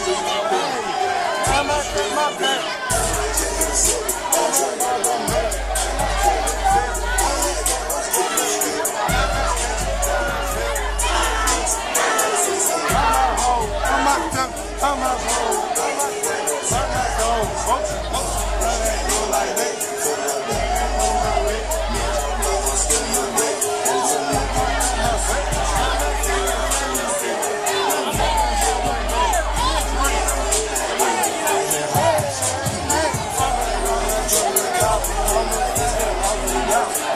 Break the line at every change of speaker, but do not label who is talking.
I'm a hoe, I'm a hoe, I'm a hoe, I'm a hoe. Wow.